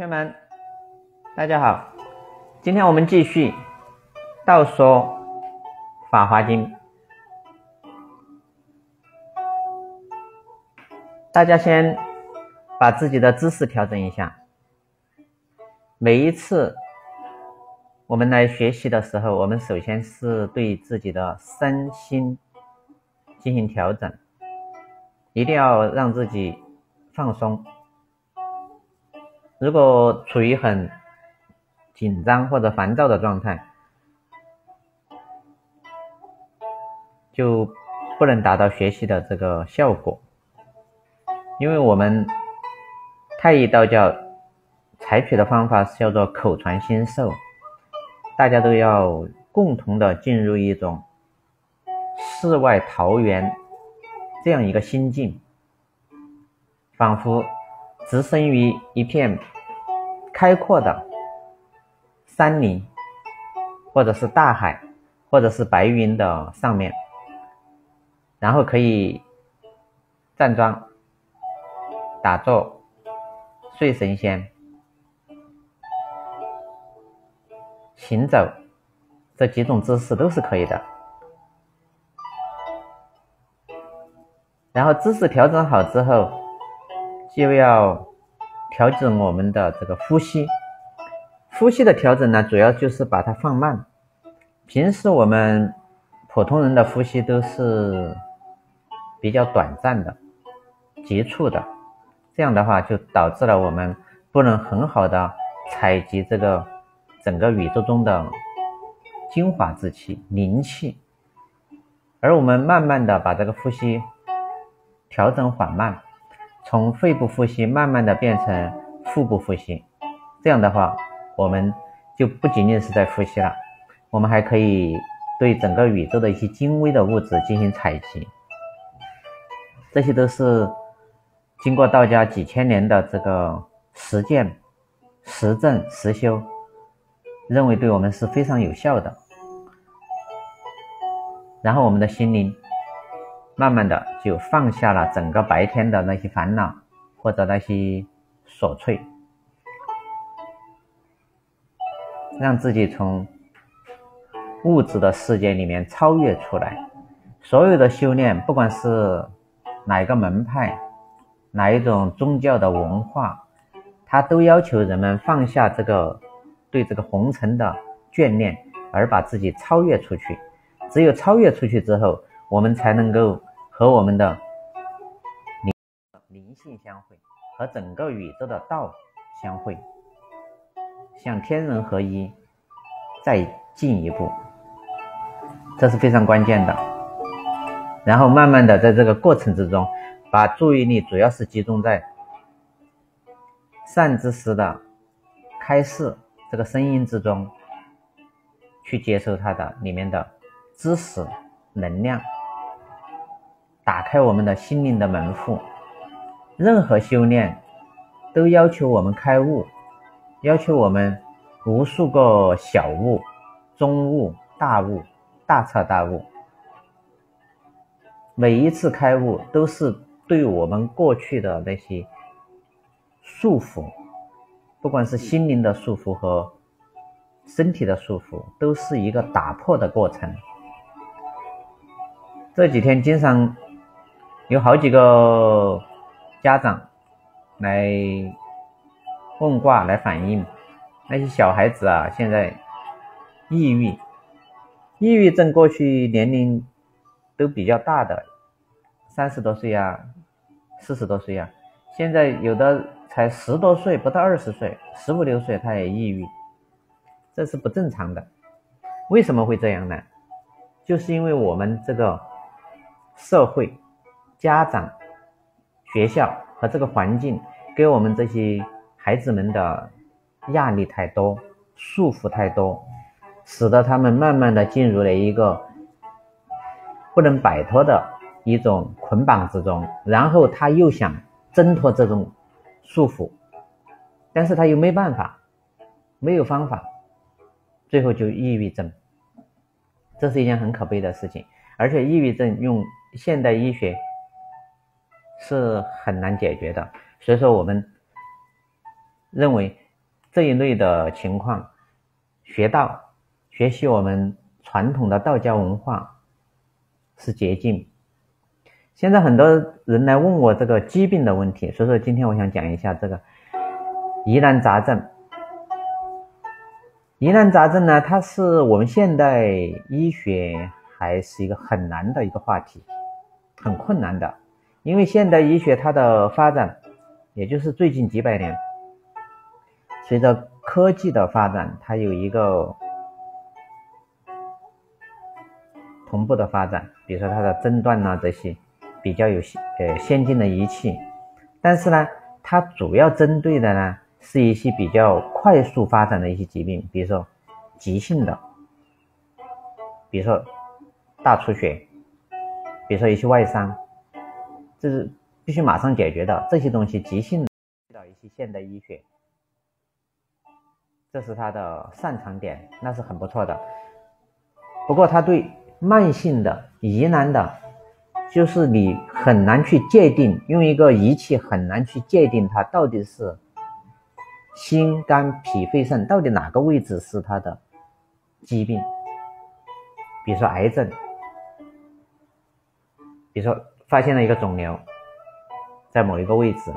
同学们，大家好，今天我们继续道说《法华经》。大家先把自己的姿势调整一下。每一次我们来学习的时候，我们首先是对自己的身心进行调整，一定要让自己放松。如果处于很紧张或者烦躁的状态，就不能达到学习的这个效果。因为我们太乙道教采取的方法是叫做口传心授，大家都要共同的进入一种世外桃源这样一个心境，仿佛。置身于一片开阔的山林，或者是大海，或者是白云的上面，然后可以站桩、打坐、睡神仙、行走这几种姿势都是可以的。然后姿势调整好之后。就要调整我们的这个呼吸，呼吸的调整呢，主要就是把它放慢。平时我们普通人的呼吸都是比较短暂的、急促的，这样的话就导致了我们不能很好的采集这个整个宇宙中的精华之气、灵气。而我们慢慢的把这个呼吸调整缓慢。从肺部呼吸慢慢的变成腹部呼吸，这样的话，我们就不仅仅是在呼吸了，我们还可以对整个宇宙的一些精微的物质进行采集。这些都是经过道家几千年的这个实践、实证、实修，认为对我们是非常有效的。然后我们的心灵。慢慢的就放下了整个白天的那些烦恼或者那些琐碎，让自己从物质的世界里面超越出来。所有的修炼，不管是哪一个门派、哪一种宗教的文化，它都要求人们放下这个对这个红尘的眷恋，而把自己超越出去。只有超越出去之后，我们才能够。和我们的灵灵性相会，和整个宇宙的道相会，向天人合一再进一步，这是非常关键的。然后慢慢的在这个过程之中，把注意力主要是集中在善知识的开示这个声音之中，去接受它的里面的知识能量。打开我们的心灵的门户，任何修炼都要求我们开悟，要求我们无数个小悟、中悟、大悟、大彻大悟。每一次开悟都是对我们过去的那些束缚，不管是心灵的束缚和身体的束缚，都是一个打破的过程。这几天经常。有好几个家长来问卦来反映，那些小孩子啊，现在抑郁，抑郁症过去年龄都比较大的，三十多岁呀，四十多岁呀，现在有的才十多岁，不到二十岁，十五六岁他也抑郁，这是不正常的。为什么会这样呢？就是因为我们这个社会。家长、学校和这个环境给我们这些孩子们的压力太多，束缚太多，使得他们慢慢的进入了一个不能摆脱的一种捆绑之中。然后他又想挣脱这种束缚，但是他又没办法，没有方法，最后就抑郁症。这是一件很可悲的事情，而且抑郁症用现代医学。是很难解决的，所以说我们认为这一类的情况，学道、学习我们传统的道家文化是捷径。现在很多人来问我这个疾病的问题，所以说今天我想讲一下这个疑难杂症。疑难杂症呢，它是我们现代医学还是一个很难的一个话题，很困难的，因为现代医学它的发展，也就是最近几百年，随着科技的发展，它有一个同步的发展，比如说它的诊断呐这些。比较有呃先进的仪器，但是呢，它主要针对的呢是一些比较快速发展的一些疾病，比如说急性的，比如说大出血，比如说一些外伤，这是必须马上解决的这些东西，急性的一些现代医学，这是他的擅长点，那是很不错的。不过他对慢性的疑难的。就是你很难去界定，用一个仪器很难去界定它到底是心肝脾肺肾，到底哪个位置是他的疾病？比如说癌症，比如说发现了一个肿瘤在某一个位置，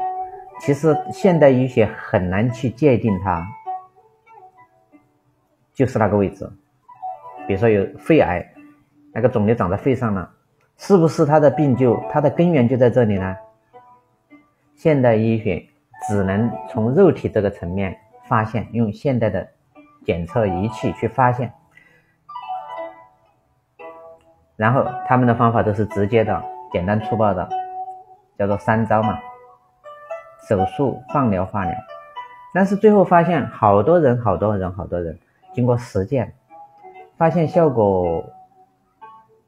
其实现代医学很难去界定它就是那个位置。比如说有肺癌，那个肿瘤长在肺上了。是不是他的病就他的根源就在这里呢？现代医学只能从肉体这个层面发现，用现代的检测仪器去发现，然后他们的方法都是直接的、简单粗暴的，叫做三招嘛：手术、放疗、化疗。但是最后发现，好多人、好多人、好多人经过实践，发现效果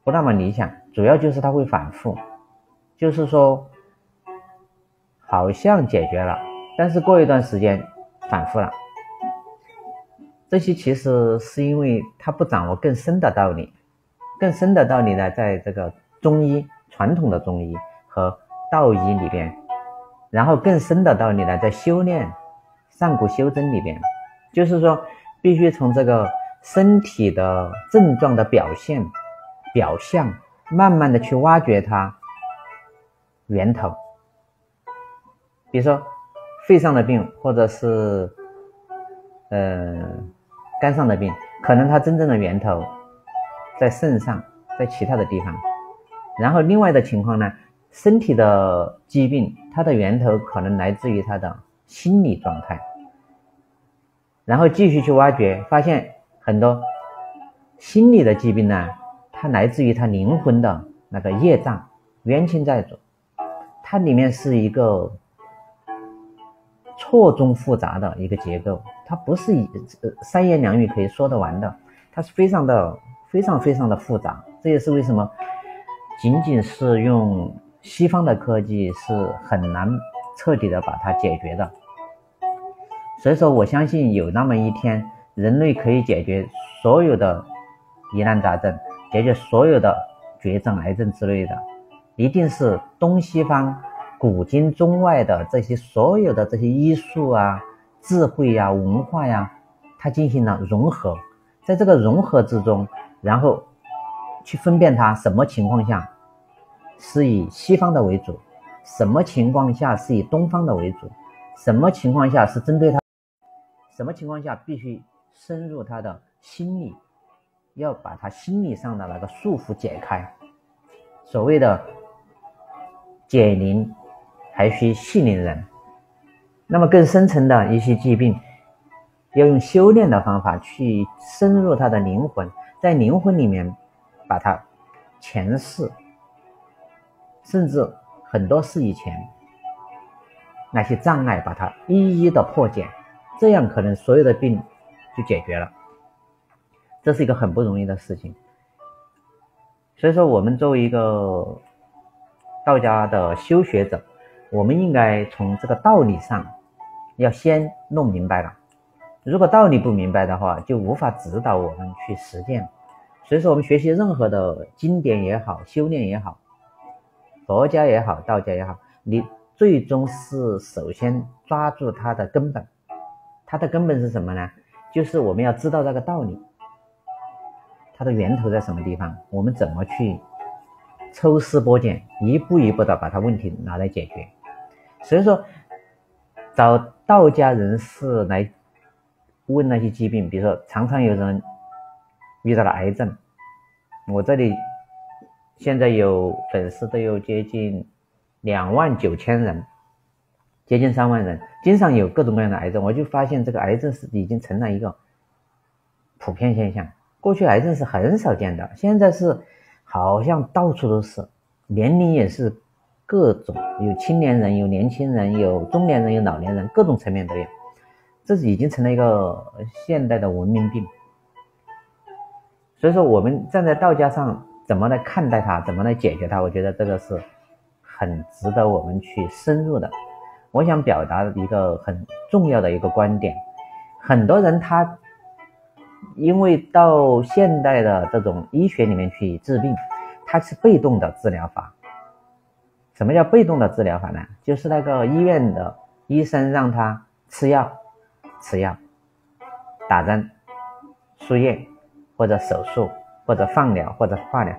不那么理想。主要就是它会反复，就是说，好像解决了，但是过一段时间反复了。这些其实是因为他不掌握更深的道理，更深的道理呢，在这个中医传统的中医和道医里边，然后更深的道理呢，在修炼上古修真里边，就是说，必须从这个身体的症状的表现表象。慢慢的去挖掘它源头，比如说肺上的病，或者是呃肝上的病，可能它真正的源头在肾上，在其他的地方。然后另外的情况呢，身体的疾病，它的源头可能来自于他的心理状态。然后继续去挖掘，发现很多心理的疾病呢。它来自于他灵魂的那个业障、冤亲债主，它里面是一个错综复杂的一个结构，它不是一三言两语可以说得完的，它是非常的、非常非常的复杂。这也是为什么仅仅是用西方的科技是很难彻底的把它解决的。所以说，我相信有那么一天，人类可以解决所有的疑难杂症。解决所有的绝症、癌症之类的，一定是东西方古今中外的这些所有的这些医术啊、智慧呀、文化呀，它进行了融合，在这个融合之中，然后去分辨它什么情况下是以西方的为主，什么情况下是以东方的为主，什么情况下是针对他，什么情况下必须深入他的心理。要把他心理上的那个束缚解开，所谓的解铃还需系铃人。那么更深层的一些疾病，要用修炼的方法去深入他的灵魂，在灵魂里面把它前世，甚至很多事以前那些障碍，把它一一的破解，这样可能所有的病就解决了。这是一个很不容易的事情，所以说我们作为一个道家的修学者，我们应该从这个道理上要先弄明白了。如果道理不明白的话，就无法指导我们去实践。所以说，我们学习任何的经典也好，修炼也好，佛家也好，道家也好，你最终是首先抓住它的根本，它的根本是什么呢？就是我们要知道这个道理，它的源头在什么地方，我们怎么去抽丝剥茧，一步一步的把它问题拿来解决。所以说，找道家人士来问那些疾病，比如说常常有人遇到了癌症，我这里现在有粉丝都有接近两万九千人。接近三万人，经常有各种各样的癌症，我就发现这个癌症是已经成了一个普遍现象。过去癌症是很少见的，现在是好像到处都是，年龄也是各种，有青年人，有年轻人，有中年人，有老年人，各种层面都有。这是已经成了一个现代的文明病。所以说，我们站在道家上怎么来看待它，怎么来解决它，我觉得这个是很值得我们去深入的。我想表达一个很重要的一个观点，很多人他因为到现代的这种医学里面去治病，他是被动的治疗法。什么叫被动的治疗法呢？就是那个医院的医生让他吃药、吃药、打针、输液，或者手术，或者放疗，或者化疗，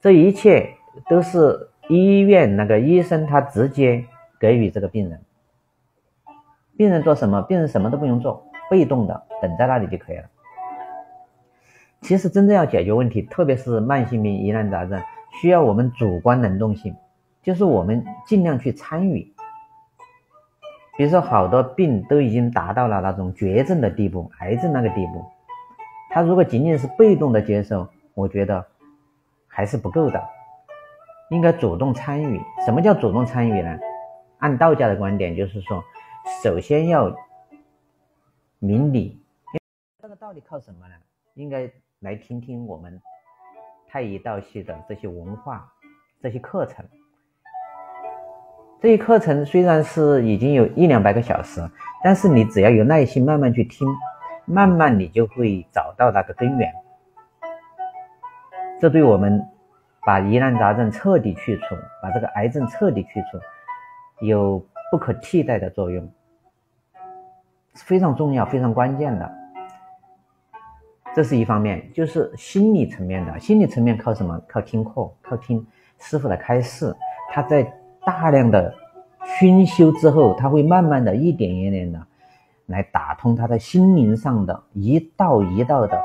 这一切都是医院那个医生他直接。给予这个病人，病人做什么？病人什么都不用做，被动的等在那里就可以了。其实真正要解决问题，特别是慢性病、疑难杂症，需要我们主观能动性，就是我们尽量去参与。比如说，好多病都已经达到了那种绝症的地步，癌症那个地步，他如果仅仅是被动的接受，我觉得还是不够的，应该主动参与。什么叫主动参与呢？按道家的观点，就是说，首先要明理。这个道理靠什么呢？应该来听听我们太乙道系的这些文化、这些课程。这些课程虽然是已经有一两百个小时，但是你只要有耐心，慢慢去听，慢慢你就会找到那个根源。这对我们把疑难杂症彻底去除，把这个癌症彻底去除。有不可替代的作用，非常重要、非常关键的。这是一方面，就是心理层面的。心理层面靠什么？靠听课，靠听师傅的开示。他在大量的熏修之后，他会慢慢的一点一点的来打通他的心灵上的一道一道的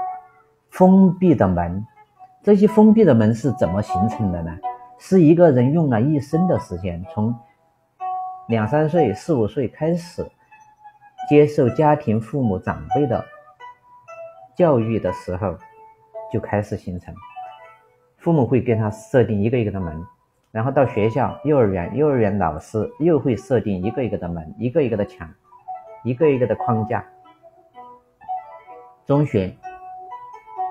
封闭的门。这些封闭的门是怎么形成的呢？是一个人用了一生的时间从。两三岁、四五岁开始接受家庭、父母、长辈的教育的时候，就开始形成。父母会给他设定一个一个的门，然后到学校、幼儿园，幼儿园老师又会设定一个一个的门、一个一个的墙、一个一个的框架。中学、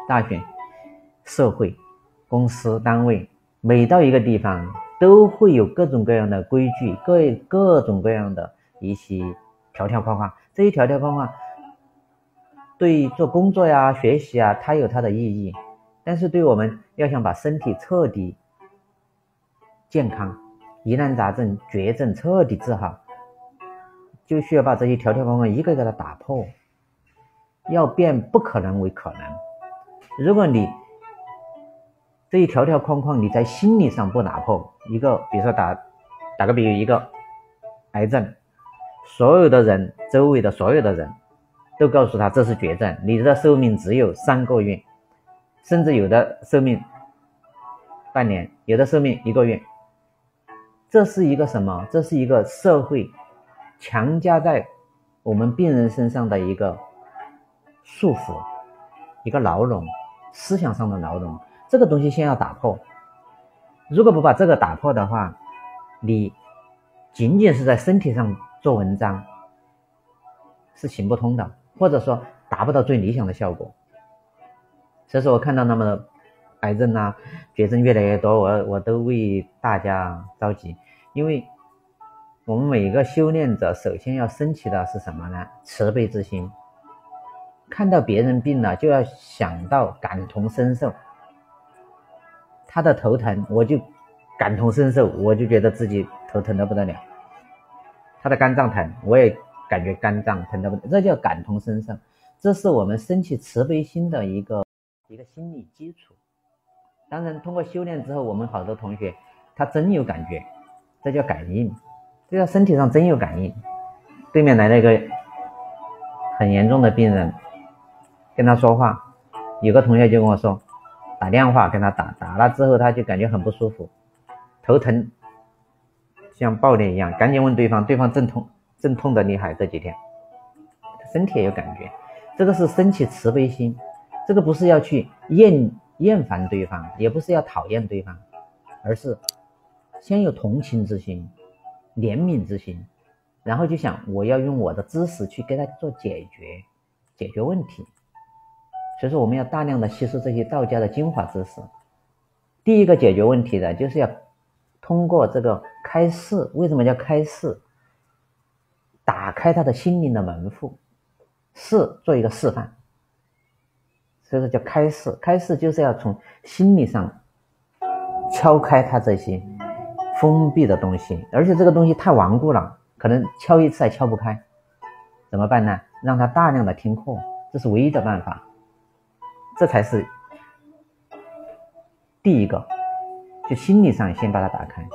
大学、社会、公司单位，每到一个地方。都会有各种各样的规矩，各各种各样的一些条条框框。这些条条框框对做工作呀、学习啊，它有它的意义。但是对我们要想把身体彻底健康、疑难杂症、绝症彻底治好，就需要把这些条条框框一个一个的打破，要变不可能为可能。如果你这一条条框框你在心理上不打破，一个比如说打打个比喻，一个癌症，所有的人周围的所有的人都告诉他这是绝症，你的寿命只有三个月，甚至有的寿命半年，有的寿命一个月，这是一个什么？这是一个社会强加在我们病人身上的一个束缚，一个牢笼，思想上的牢笼。这个东西先要打破，如果不把这个打破的话，你仅仅是在身体上做文章是行不通的，或者说达不到最理想的效果。所以说我看到那么癌症啊、绝症越来越多，我我都为大家着急，因为我们每个修炼者首先要升起的是什么呢？慈悲之心，看到别人病了就要想到感同身受。他的头疼，我就感同身受，我就觉得自己头疼的不得了。他的肝脏疼，我也感觉肝脏疼的不得，这叫感同身受，这是我们升起慈悲心的一个一个心理基础。当然，通过修炼之后，我们好多同学他真有感觉，这叫感应，对他身体上真有感应。对面来了一个很严重的病人，跟他说话，有个同学就跟我说，打电话跟他打，打了之后他就感觉很不舒服，头疼，像爆裂一样，赶紧问对方，对方阵痛，阵痛的厉害，这几天身体也有感觉，这个是升起慈悲心，这个不是要去厌。厌烦对方，也不是要讨厌对方，而是先有同情之心、怜悯之心，然后就想我要用我的知识去给他做解决、解决问题。所以说，我们要大量的吸收这些道家的精华知识。第一个解决问题的，就是要通过这个开示。为什么叫开示？打开他的心灵的门户，示做一个示范。所以说叫开示，开示就是要从心理上敲开他这些封闭的东西，而且这个东西太顽固了，可能敲一次还敲不开，怎么办呢？让他大量的听课，这是唯一的办法，这才是第一个，就心理上先把它打开，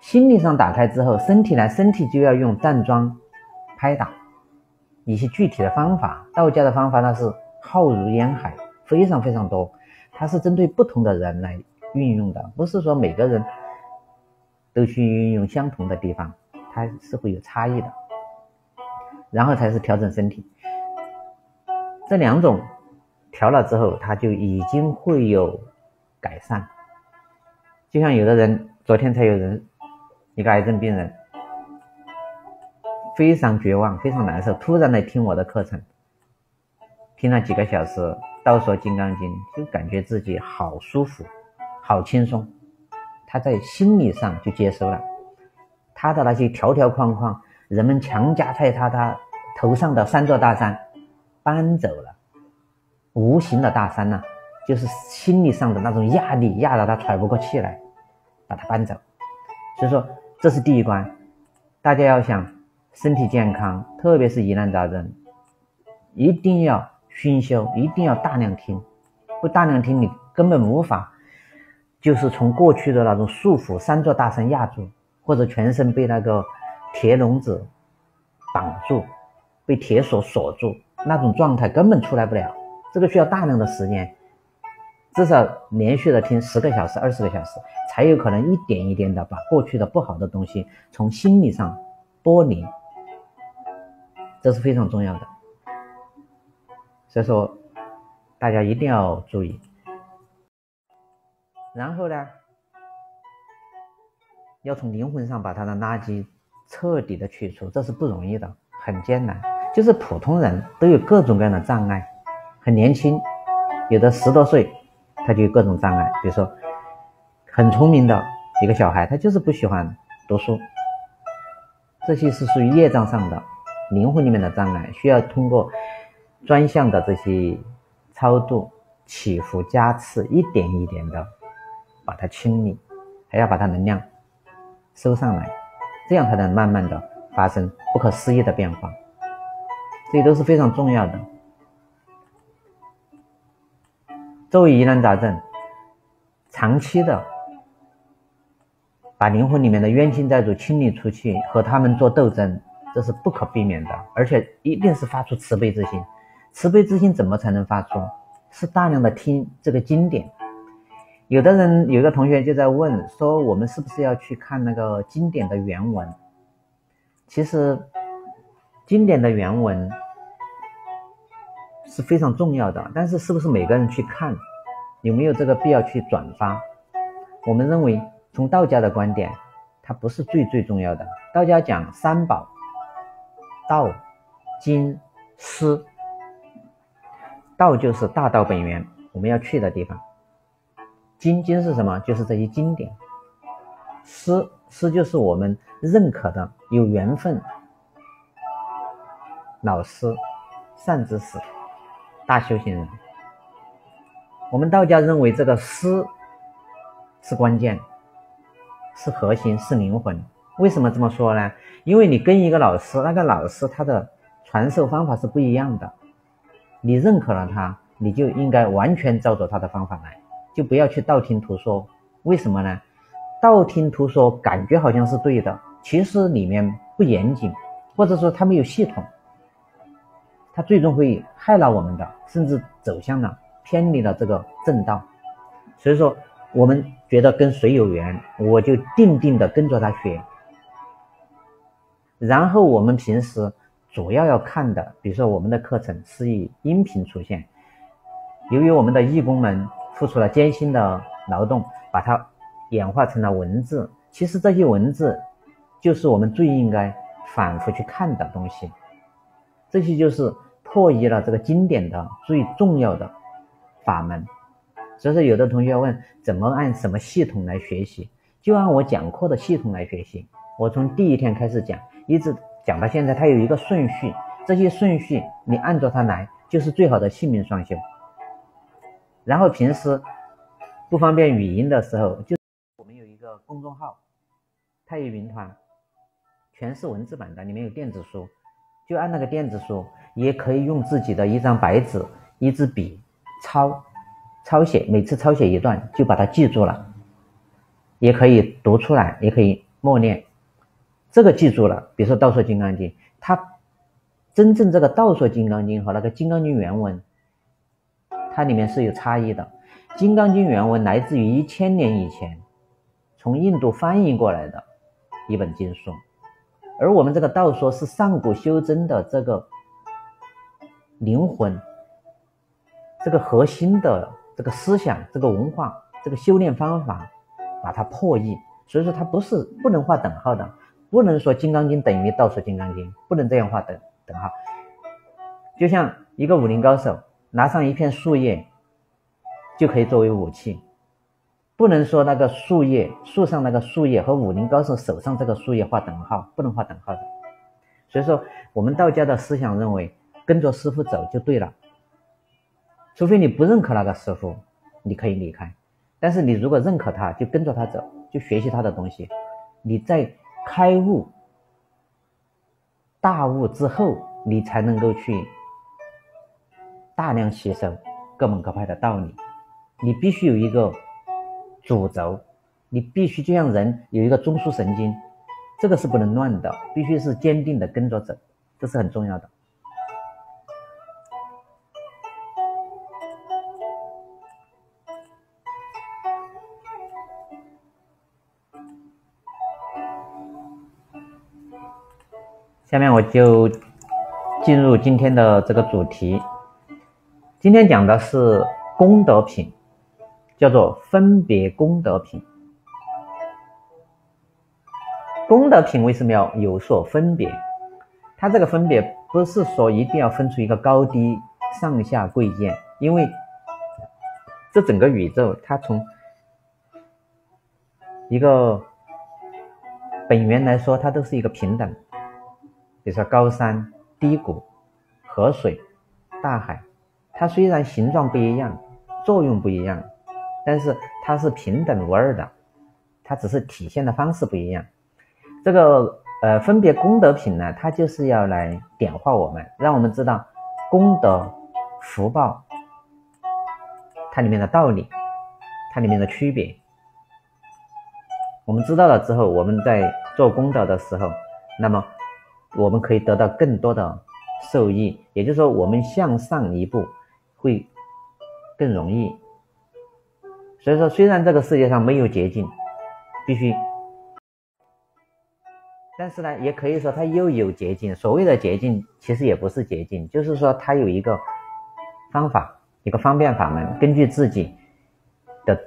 心理上打开之后，身体呢，身体就要用站桩、拍打一些具体的方法，道家的方法那是。浩如烟海，非常非常多，它是针对不同的人来运用的，不是说每个人都去运用相同的地方，它是会有差异的。然后才是调整身体，这两种调了之后，它就已经会有改善。就像有的人，昨天才有人，一个癌症病人，非常绝望，非常难受，突然来听我的课程。听了几个小时，道说《金刚经》，就感觉自己好舒服，好轻松。他在心理上就接受了，他的那些条条框框，人们强加在他他头上的三座大山，搬走了。无形的大山呢，就是心理上的那种压力，压得他喘不过气来，把他搬走。所以说，这是第一关。大家要想身体健康，特别是疑难杂症，一定要。熏修一定要大量听，不大量听你根本无法，就是从过去的那种束缚，三座大山压住，或者全身被那个铁笼子绑住，被铁锁锁住，那种状态根本出来不了。这个需要大量的时间，至少连续的听十个小时、二十个小时，才有可能一点一点的把过去的不好的东西从心理上剥离，这是非常重要的。所以说，大家一定要注意。然后呢，要从灵魂上把他的垃圾彻底的去除，这是不容易的，很艰难。就是普通人都有各种各样的障碍，很年轻，有的十多岁他就有各种障碍。比如说，很聪明的一个小孩，他就是不喜欢读书，这些是属于业障上的灵魂里面的障碍，需要通过。专项的这些超度、祈福、加持，一点一点的把它清理，还要把它能量收上来，这样才能慢慢的发生不可思议的变化。这些都是非常重要的。作为疑难杂症，长期的把灵魂里面的冤亲债主清理出去，和他们做斗争，这是不可避免的，而且一定是发出慈悲之心。慈悲之心怎么才能发出？是大量的听这个经典。有的人有个同学就在问说，我们是不是要去看那个经典的原文？其实，经典的原文是非常重要的，但是是不是每个人去看，有没有这个必要去转发？我们认为，从道家的观点，它不是最最重要的。道家讲三宝：道、经、师。道就是大道本源，我们要去的地方。经经是什么？就是这些经典。师师就是我们认可的有缘分老师、善知识、大修行人。我们道家认为这个师是关键，是核心，是灵魂。为什么这么说呢？因为你跟一个老师，那个老师他的传授方法是不一样的，你认可了他，你就应该完全照着他的方法来，就不要去道听途说。为什么呢？道听途说感觉好像是对的，其实里面不严谨，或者说他没有系统，他最终会害了我们的，甚至走向了偏离了这个正道。所以说，我们觉得跟谁有缘，我就定定的跟着他学。然后我们平时主要要看的，比如说我们的课程是以音频出现，由于我们的义工们付出了艰辛的劳动，把它演化成了文字。其实这些文字就是我们最应该反复去看的东西。这些就是破译了这个经典的最重要的法门。所以说，有的同学问怎么按什么系统来学习，就按我讲课的系统来学习。我从第一天开始讲。一直讲到现在，它有一个顺序，这些顺序你按照它来，就是最好的性命双修。然后平时不方便语音的时候，就我们有一个公众号“太乙云团”，全是文字版的，里面有电子书，就按那个电子书，也可以用自己的一张白纸、一支笔抄抄写，每次抄写一段就把它记住了，也可以读出来，也可以默念。这个记住了，比如说《道说金刚经》，它真正这个《道说金刚经》和那个《金刚经》原文，它里面是有差异的。《金刚经》原文来自于一千年以前从印度翻译过来的一本经书，而我们这个《道说》是上古修真的这个灵魂、这个核心的这个思想、这个文化、这个修炼方法，把它破译，所以说它不是不能画等号的。不能说《金刚经》等于《道说金刚经》，不能这样画等等号。就像一个武林高手拿上一片树叶，就可以作为武器，不能说那个树叶树上那个树叶和武林高手手上这个树叶画等号，不能画等号的。所以说，我们道家的思想认为，跟着师傅走就对了，除非你不认可那个师傅，你可以离开。但是你如果认可他，就跟着他走，就学习他的东西，你在。开悟、大悟之后，你才能够去大量吸收各门各派的道理。你必须有一个主轴，你必须就像人有一个中枢神经，这个是不能乱的，必须是坚定的跟着走，这是很重要的。下面我就进入今天的这个主题。今天讲的是功德品，叫做分别功德品。功德品为什么要有所分别？它这个分别不是说一定要分出一个高低、上下贵贱，因为这整个宇宙它从一个本源来说，它都是一个平等。比如说高山、低谷、河水、大海，它虽然形状不一样，作用不一样，但是它是平等无二的，它只是体现的方式不一样。这个呃，分别功德品呢，它就是要来点化我们，让我们知道功德、福报它里面的道理，它里面的区别。我们知道了之后，我们在做功德的时候，那么。我们可以得到更多的受益，也就是说，我们向上一步会更容易。所以说，虽然这个世界上没有捷径，必须，但是呢，也可以说它又有捷径。所谓的捷径，其实也不是捷径，就是说它有一个方法，一个方便法门，根据自己的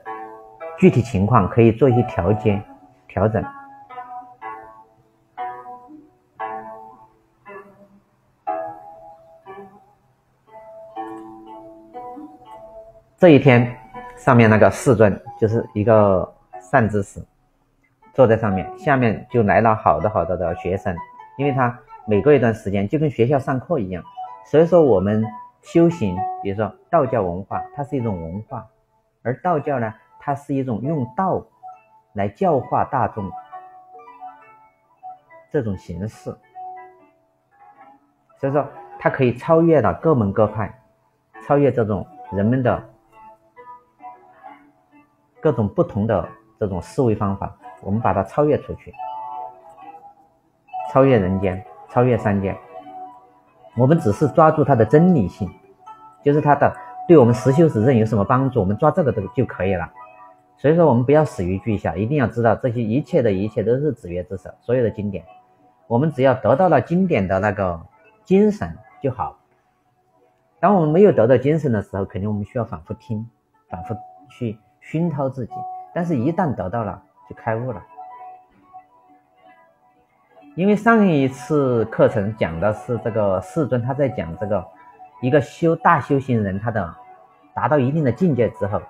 具体情况，可以做一些调节、调整。这一天，上面那个世尊就是一个善知识，坐在上面，下面就来了好多好多的学生，因为他每过一段时间就跟学校上课一样，所以说我们修行，比如说道教文化，它是一种文化，而道教呢，它是一种用道来教化大众，这种形式。所以说，它可以超越了各门各派，超越这种人们的各种不同的这种思维方法，我们把它超越出去，超越人间，超越三界。我们只是抓住它的真理性，就是它的对我们实修实证有什么帮助，我们抓这个都就可以了。所以说，我们不要死于句下，一定要知道这些一切的一切都是子曰之舍，所有的经典，我们只要得到了经典的那个精神就好。当我们没有得到精神的时候，肯定我们需要反复听，反复去熏陶自己。但是，一旦得到了，就开悟了。因为上一次课程讲的是这个世尊，他在讲这个一个修大修行人，他的达到一定的境界之后。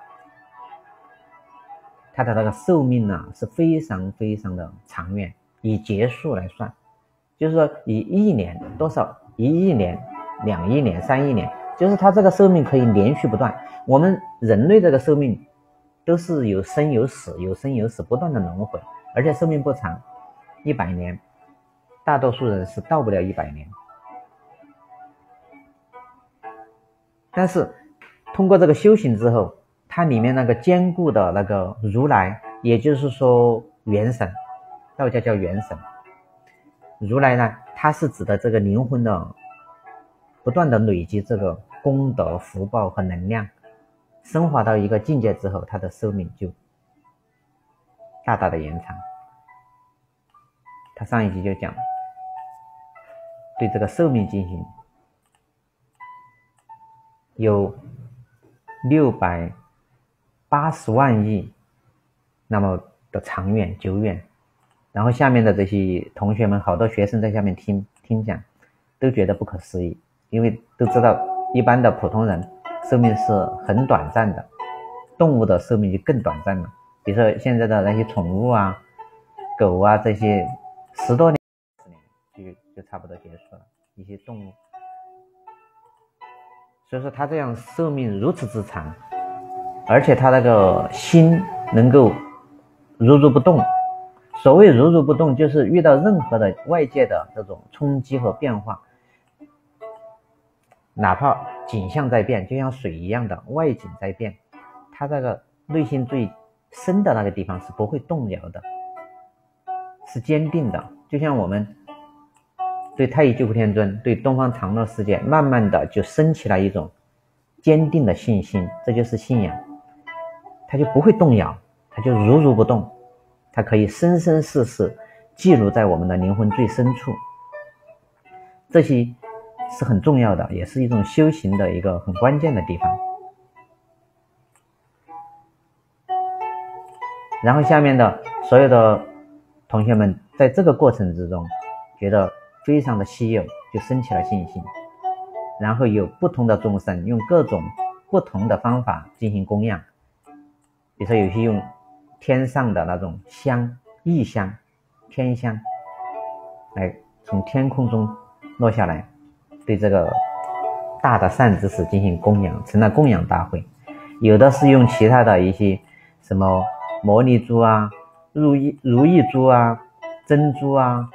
他的那个寿命呢是非常非常的长远，以劫数来算，就是说以一年多少，一亿年、两亿年、三亿年，就是他这个寿命可以连续不断。我们人类这个寿命都是有生有死，有生有死，不断的轮回，而且寿命不长，一百年，大多数人是到不了一百年。但是通过这个修行之后。它里面那个坚固的那个如来，也就是说元神，道家叫元神。如来呢，它是指的这个灵魂的不断的累积这个功德、福报和能量，升华到一个境界之后，它的寿命就大大的延长。他上一集就讲对这个寿命进行有六百。八十万亿，那么的长远久远，然后下面的这些同学们，好多学生在下面听听讲，都觉得不可思议，因为都知道一般的普通人寿命是很短暂的，动物的寿命就更短暂了。比如说现在的那些宠物啊，狗啊这些，十多年、十年就就差不多结束了。一些动物，所以说它这样寿命如此之长。而且他那个心能够如如不动。所谓如如不动，就是遇到任何的外界的这种冲击和变化，哪怕景象在变，就像水一样的外景在变，他这个内心最深的那个地方是不会动摇的，是坚定的。就像我们对太乙救苦天尊、对东方长乐世界，慢慢的就升起了一种坚定的信心，这就是信仰。它就不会动摇，它就如如不动，它可以生生世世记录在我们的灵魂最深处。这些是很重要的，也是一种修行的一个很关键的地方。然后下面的所有的同学们在这个过程之中觉得非常的稀有，就升起了信心。然后有不同的众生用各种不同的方法进行供养。比如说，有些用天上的那种香、异香、天香，来从天空中落下来，对这个大的善知识进行供养，成了供养大会。有的是用其他的一些什么摩尼珠啊、如意如意珠啊、珍珠啊、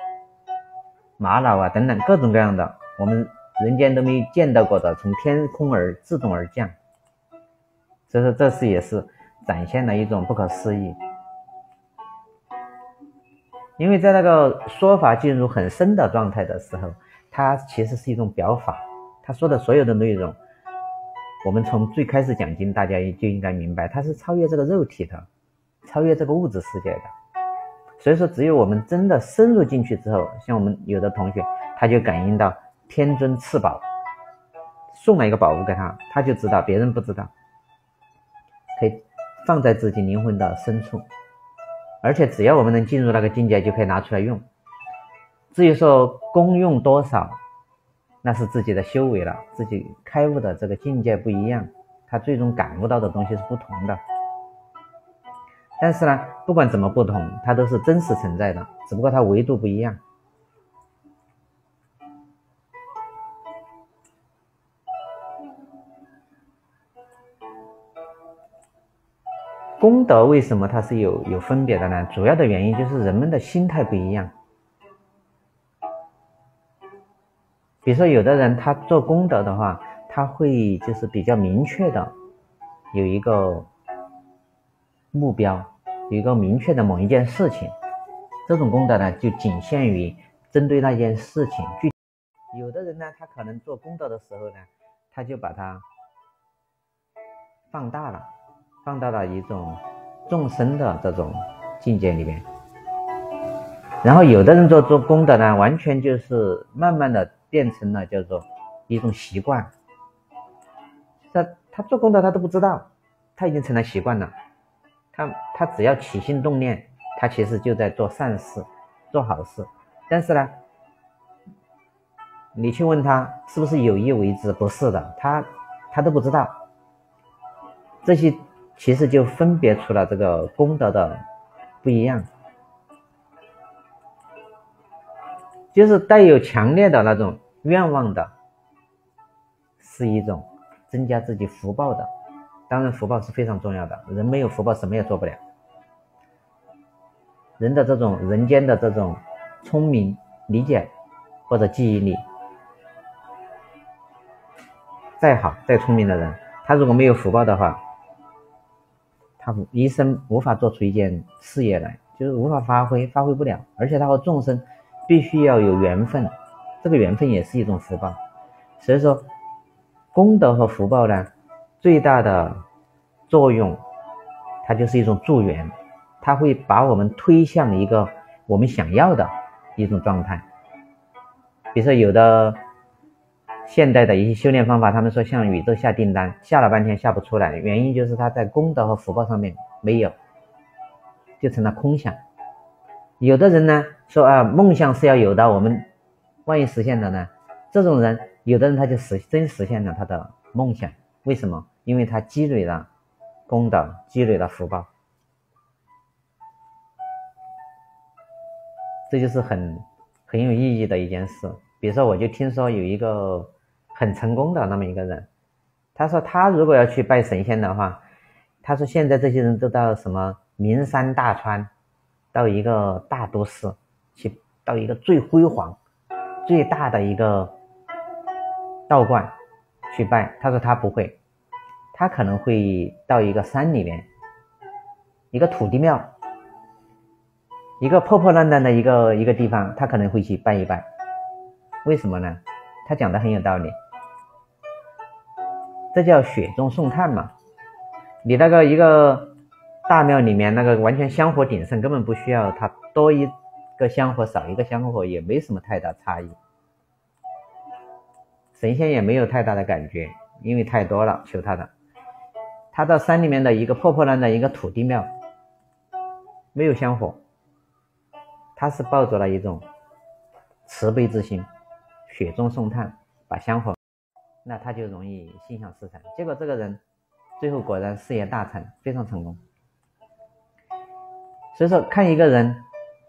玛瑙啊等等各种各样的，我们人间都没见到过的，从天空而自动而降。所以说，这是也是。展现了一种不可思议，因为在那个说法进入很深的状态的时候，它其实是一种表法。他说的所有的内容，我们从最开始讲经，大家就应该明白，它是超越这个肉体的，超越这个物质世界的。所以说，只有我们真的深入进去之后，像我们有的同学，他就感应到天尊赐宝，送了一个宝物给他，他就知道别人不知道，可以。放在自己灵魂的深处，而且只要我们能进入那个境界，就可以拿出来用。至于说功用多少，那是自己的修为了，自己开悟的这个境界不一样，他最终感悟到的东西是不同的。但是呢，不管怎么不同，它都是真实存在的，只不过它维度不一样。功德为什么它是有有分别的呢？主要的原因就是人们的心态不一样。比如说，有的人他做功德的话，他会就是比较明确的有一个目标，有一个明确的某一件事情。这种功德呢，就仅限于针对那件事情。具有的人呢，他可能做功德的时候呢，他就把它放大了，放大了一种众生的这种境界里面。然后有的人做做功德呢，完全就是慢慢的。变成了叫做一种习惯，他他做功德他都不知道，他已经成了习惯了。他他只要起心动念，他其实就在做善事，做好事。但是呢，你去问他是不是有意为之？不是的，他他都不知道。这些其实就分别出了这个功德的不一样。就是带有强烈的那种愿望的，是一种增加自己福报的。当然，福报是非常重要的。人没有福报，什么也做不了。人的这种人间的这种聪明、理解或者记忆力再好、再聪明的人，他如果没有福报的话，他一生无法做出一件事业来，就是无法发挥，发挥不了。而且他和众生。必须要有缘分，这个缘分也是一种福报。所以说，功德和福报呢，最大的作用，它就是一种助缘，它会把我们推向一个我们想要的一种状态。比如说，有的现代的一些修炼方法，他们说向宇宙下订单，下了半天下不出来，原因就是他在功德和福报上面没有，就成了空想。有的人呢说啊，梦想是要有的，我们万一实现了呢？这种人，有的人他就实真实现了他的梦想，为什么？因为他积累了功德，积累了福报，这就是很很有意义的一件事。比如说，我就听说有一个很成功的那么一个人，他说他如果要去拜神仙的话，他说现在这些人都到什么名山大川。到一个大都市去，到一个最辉煌、最大的一个道观去拜。他说他不会，他可能会到一个山里面，一个土地庙，一个破破烂烂的一个一个地方，他可能会去拜一拜。为什么呢？他讲的很有道理，这叫雪中送炭嘛。你那个一个。大庙里面那个完全香火鼎盛，根本不需要他多一个香火少一个香火也没什么太大差异，神仙也没有太大的感觉，因为太多了求他的。他到山里面的一个破破烂烂一个土地庙，没有香火，他是抱着了一种慈悲之心，雪中送炭把香火，那他就容易心想事成。结果这个人最后果然事业大成，非常成功。所以说，看一个人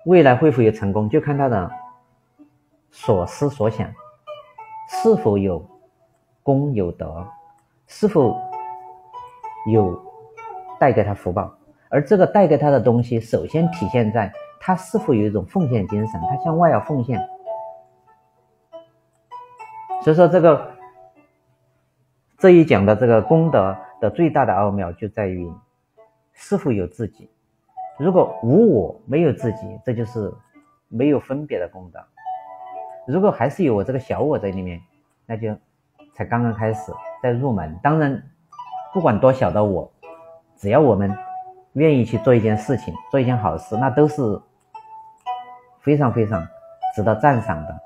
未来会否有成功，就看他的所思所想是否有功有德，是否有带给他福报。而这个带给他的东西，首先体现在他是否有一种奉献精神，他向外要奉献。所以说，这个这一讲的这个功德的最大的奥妙，就在于是否有自己。如果无我没有自己，这就是没有分别的功德。如果还是有我这个小我在里面，那就才刚刚开始在入门。当然，不管多小的我，只要我们愿意去做一件事情，做一件好事，那都是非常非常值得赞赏的。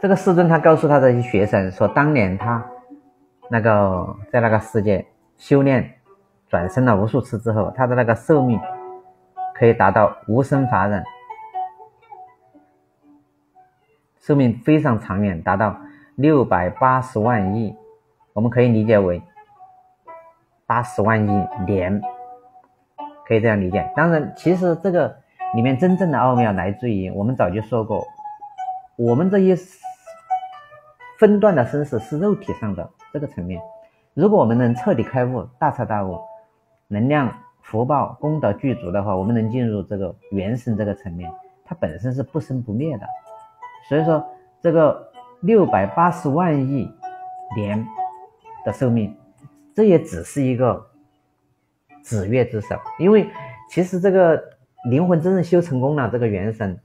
这个师尊他告诉他的学生说，当年他。那个在那个世界修炼转生了无数次之后，他的那个寿命可以达到无生法忍，寿命非常长远，达到六百八十万亿，我们可以理解为八十万亿年，可以这样理解。当然，其实这个里面真正的奥妙来自于我们早就说过，我们这一分段的生死是肉体上的。这个层面，如果我们能彻底开悟、大彻大悟，能量福报功德具足的话，我们能进入这个元神这个层面，它本身是不生不灭的。所以说，这个六百八十万亿年的寿命，这也只是一个子月之手。因为其实这个灵魂真正修成功了，这个元神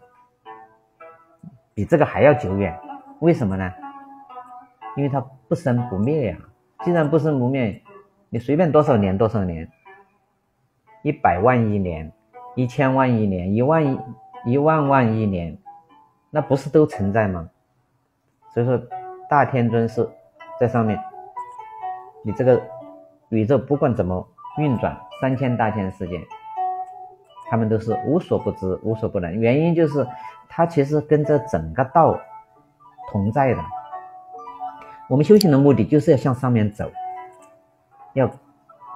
比这个还要久远。为什么呢？因为它不生不灭呀。既然不生不灭，你随便多少年多少年。一百万亿年，一千万亿年，一万亿一万万亿年，那不是都存在吗？所以说，大天尊是在上面。你这个宇宙不管怎么运转，三千大千世界，他们都是无所不知、无所不能。原因就是他其实跟这整个道同在的。我们修行的目的就是要向上面走，要。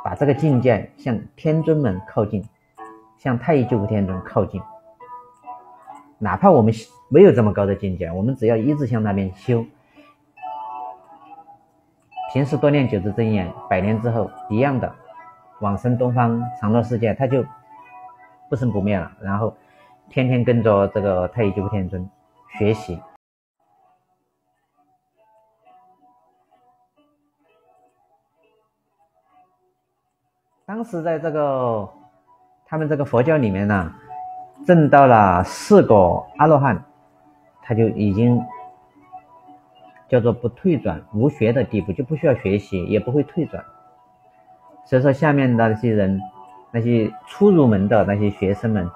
把这个境界向天尊们靠近，向太乙救苦天尊靠近。哪怕我们没有这么高的境界，我们只要一直向那边修，平时多念九字真言，百年之后一样的往生东方长乐世界，他就不生不灭了。然后天天跟着这个太乙救苦天尊学习。当时在这个他们这个佛教里面呢，证到了四个阿罗汉，他就已经叫做不退转、无学的地步，就不需要学习，也不会退转。所以说，下面的那些人，那些初入门的那些学生们，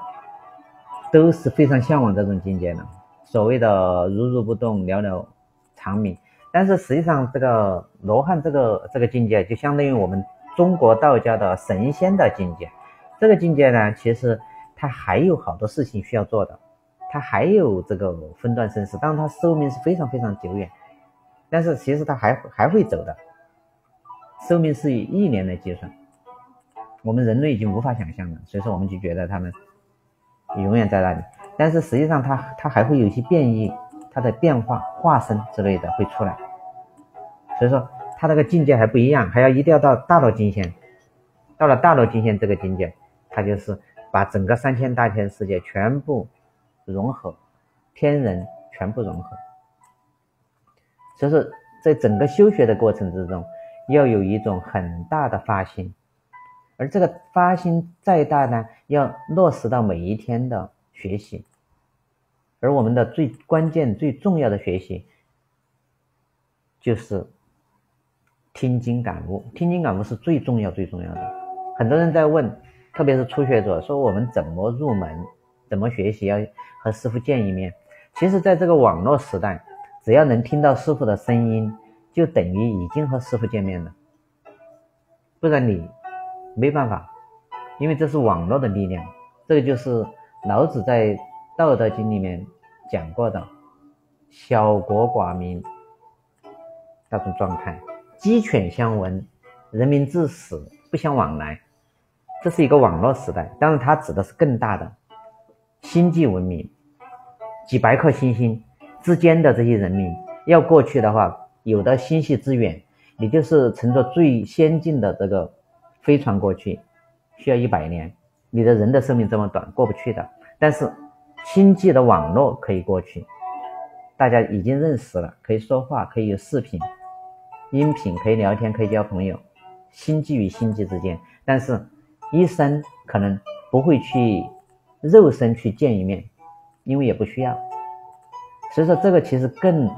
都是非常向往这种境界的。所谓的如如不动，了了长明。但是实际上，这个罗汉这个这个境界，就相当于我们。中国道家的神仙的境界，这个境界呢，其实它还有好多事情需要做的，它还有这个分段生死，当然它寿命是非常非常久远，但是其实它还还会走的，寿命是以亿年来计算，我们人类已经无法想象了，所以说我们就觉得他们永远在那里，但是实际上它它还会有一些变异，它的变化化身之类的会出来，所以说。他那个境界还不一样，还要一定要到大罗金仙，到了大罗金仙这个境界，他就是把整个三千大千世界全部融合，天人全部融合。所以说，在整个修学的过程之中，要有一种很大的发心，而这个发心再大呢，要落实到每一天的学习。而我们的最关键、最重要的学习，就是。听经感悟，听经感悟是最重要、最重要的。很多人在问，特别是初学者，说我们怎么入门，怎么学习，要和师傅见一面。其实，在这个网络时代，只要能听到师傅的声音，就等于已经和师傅见面了。不然你没办法，因为这是网络的力量。这个就是老子在《道德经》里面讲过的“小国寡民”那种状态。鸡犬相闻，人民至死不相往来，这是一个网络时代。当然，它指的是更大的星际文明，几百颗星星之间的这些人民要过去的话，有的星系之远，你就是乘坐最先进的这个飞船过去，需要一百年。你的人的寿命这么短，过不去的。但是星际的网络可以过去，大家已经认识了，可以说话，可以有视频。音频可以聊天，可以交朋友，星际与星际之间，但是一生可能不会去肉身去见一面，因为也不需要。所以说，这个其实更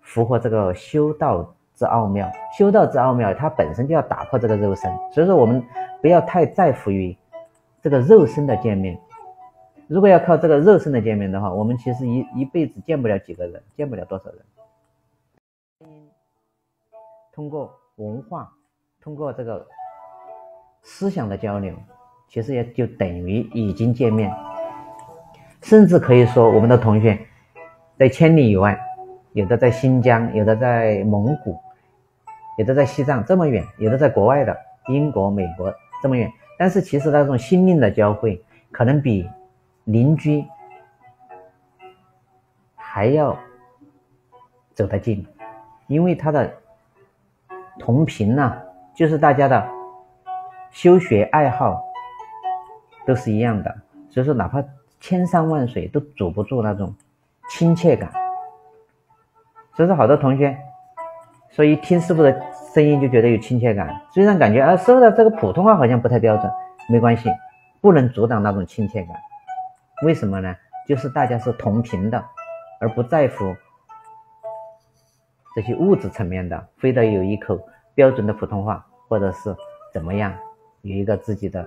符合这个修道之奥妙。修道之奥妙，它本身就要打破这个肉身。所以说，我们不要太在乎于这个肉身的见面。如果要靠这个肉身的见面的话，我们其实一一辈子见不了几个人，见不了多少人。通过文化，通过这个思想的交流，其实也就等于已经见面，甚至可以说，我们的同学在千里以外，有的在新疆，有的在蒙古，有的在西藏这么远，有的在国外的英国、美国这么远，但是其实那种心灵的交汇，可能比邻居还要走得近，因为他的。同频呢，就是大家的修学爱好都是一样的。所以说，哪怕千山万水都阻不住那种亲切感。所以说，好多同学说一听师傅的声音就觉得有亲切感，虽然感觉啊师傅的这个普通话好像不太标准，没关系，不能阻挡那种亲切感。为什么呢？就是大家是同频的，而不在乎这些物质层面的，非得有一口标准的普通话，或者是怎么样，有一个自己的